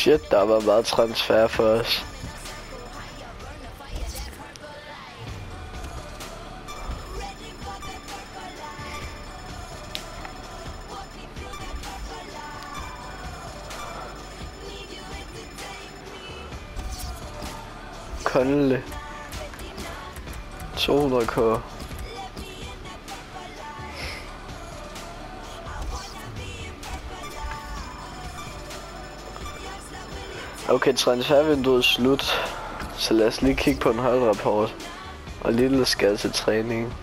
Shit, der var meget transfer for os. Konle. 200k. Okay, transfervinduet er slut. Så lad os lige kigge på en holdrapport. Og lille skal til træning.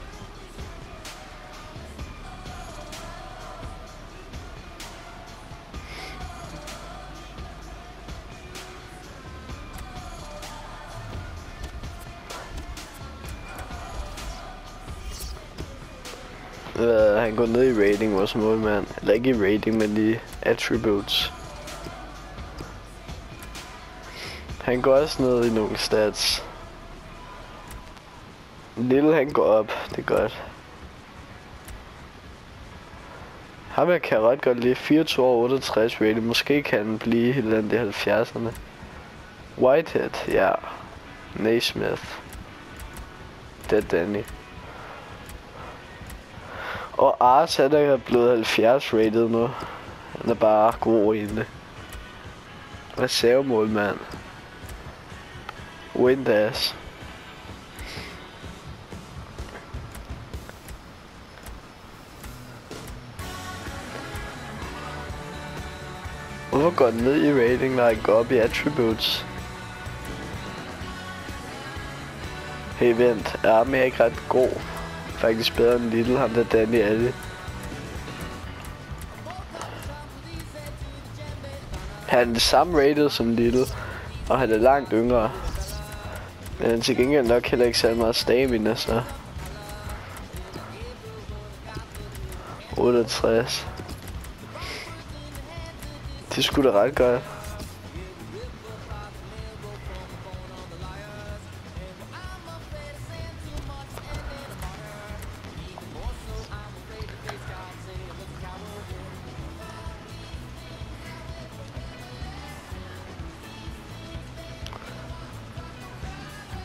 Uh, han går ned i rating, vores målmand. Eller ikke i rating, men i attributes. Han går også ned i nogle stats. Lille han går op, det er godt. Ham jeg kan ret godt lide 468 rating. Måske kan han blive helt andet i 70'erne. Whitehead, ja. Naismith. Det er Danny. Og Ars han er blevet 70 rated nu. Han er bare god i det. Reservemålmand. Windass. Hvorfor går den ned i rating, når jeg går op i attributes? Hey vent, er Arme ikke ret god? Faktisk bedre end Little, ham der Danny Alli. Han er det samme rated som Little, og han er langt yngre. Men han til gengæld nok heller ikke særlig meget stamina, så... 68. Det skulle da ret godt.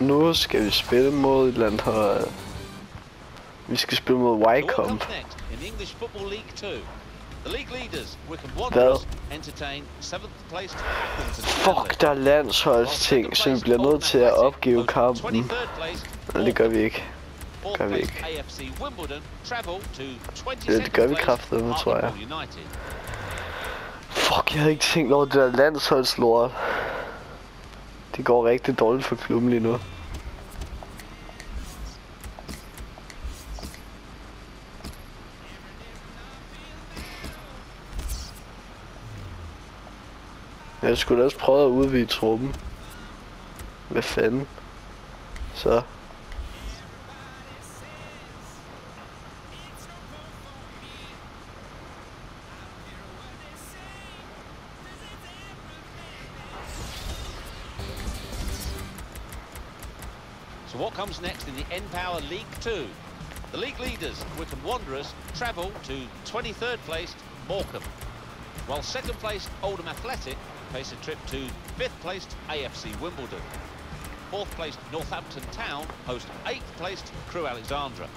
Nu skal vi spille mod et eller andet hold. Vi skal spille mod Wycombe. comes next in English Football League 2? The league leaders, Wycombe Hvad? Wanderers, entertain 7th placed Accrington Fuck, der er landsholdsting, så vi bliver nødt til at opgive kampen. 23rd placed Men det gør vi ikke. Gør vi ikke. AFC Wimbledon travel to 22nd Ja, det gør vi kraftedeme, tror jeg. Fuck, jeg havde ikke tænkt over det der landsholdslort. Det går rigtig dårligt for klubben lige nu. Jeg skulle da også prøve at udvide truppen. Hvad fanden? Så. So what comes next in the N-Power League 2? The league leaders, Wickham Wanderers, travel to 23rd placed Morecambe, while second placed Oldham Athletic face a trip to fifth placed AFC Wimbledon. Fourth placed Northampton Town host eighth placed Crew Alexandra.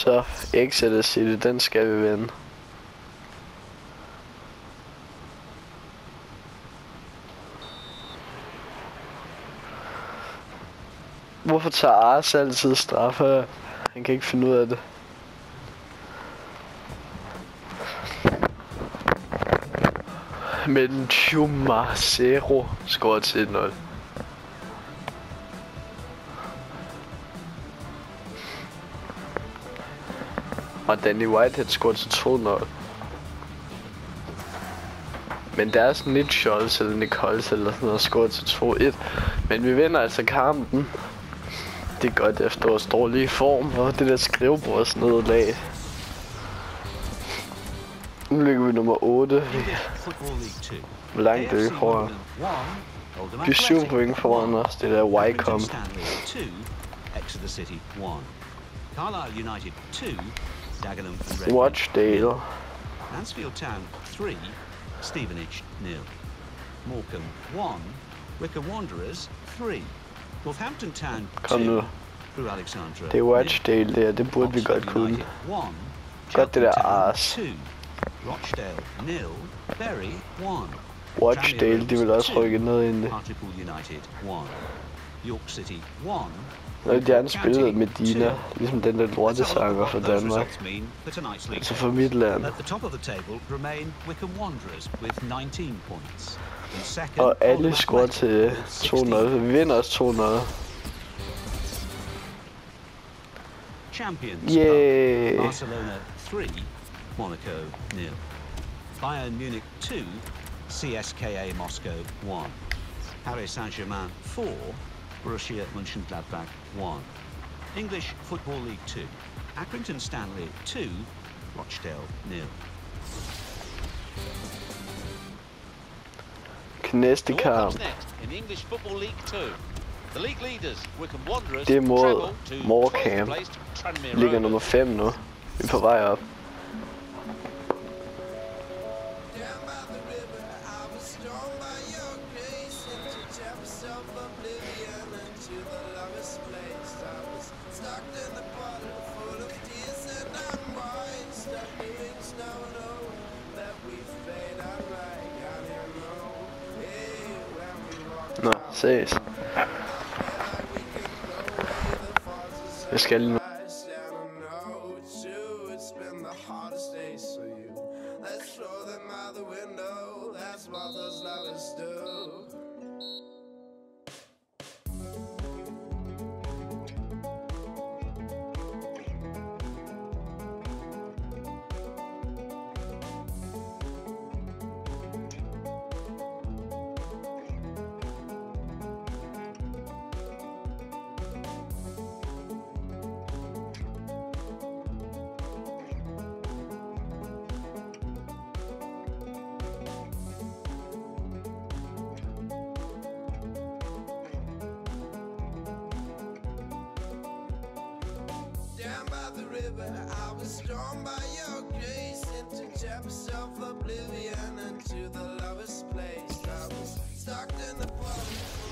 Så Exeter City, den skal vi vinde. Hvorfor tager Ars altid straffe? Han kan ikke finde ud af det. Men Chuma scorer til 1-0. Og Danny Whitehead scorer til 2-0. Men der er sådan lidt Scholz eller Nick eller sådan noget scorer til 2-1. Men vi vinder altså kampen. Det er godt efter vores dårlige form og det der skrivebordsnederlag. Nu ligger vi nummer 8. Hvor langt det er tror jeg. Wimbledon 1, Oldham De er 7 point foran os, det der Wycombe. Exeter City 1. Carlisle United 2, Dagenham and Reading. Watchdale. Mansfield Town 3, Stevenage nil. Morecambe 1, Wycombe Wanderers 3. Northampton Town 2, Kom nu. Fru Alexandra Det er Watchdale der, det burde vi godt kunne. 1, Godt det der ars. 2, Rochdale 0, Bury 1. Watchdale, de vil også rykke ned ind. Hartlepool United 1. York City 1. Nå, de har spillet Medina, ligesom den der lortesanger fra Danmark. Altså fra mit land. At the top of the table remain Wickham Wanderers with 19 points. In second, Og alle scorer til with 16. 2-0. Vi vinder også 2-0. Champions Yay. Cup. Barcelona 3, Monaco 0. Bayern Munich 2, CSKA Moscow 1. Paris Saint-Germain 4, Borussia Mönchengladbach 1. English Football League 2. Accrington Stanley 2. Rochdale 0. Next kamp. In English Football League 2. The league leaders Wickham Wanderers. Det er mod Morecambe. Ligger nummer 5 nu. Vi er på vej op. No, seis. Es que él no. Down by the river, I was drawn by your grace into depths of oblivion, into the lowest place. I was stuck in the bottom.